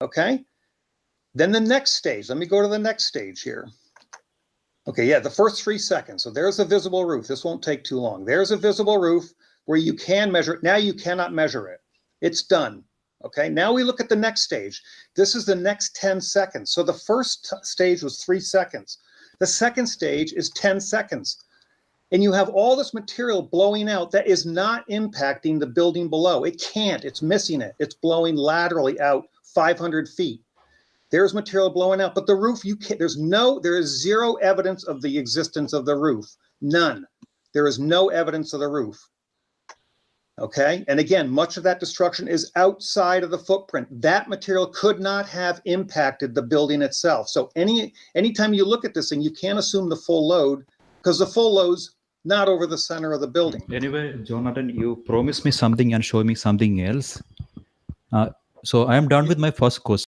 Okay. Then the next stage, let me go to the next stage here. Okay, yeah, the first three seconds. So there's a visible roof. This won't take too long. There's a visible roof where you can measure it. Now you cannot measure it. It's done. Okay, now we look at the next stage. This is the next 10 seconds. So the first stage was three seconds. The second stage is 10 seconds. And you have all this material blowing out that is not impacting the building below. It can't, it's missing it. It's blowing laterally out 500 feet. There's material blowing out, but the roof, you can't, there's no, there is zero evidence of the existence of the roof. None. There is no evidence of the roof. Okay. And again, much of that destruction is outside of the footprint. That material could not have impacted the building itself. So any anytime you look at this thing, you can't assume the full load because the full load's not over the center of the building. Anyway, Jonathan, you promised me something and show me something else. Uh, so I am done with my first question.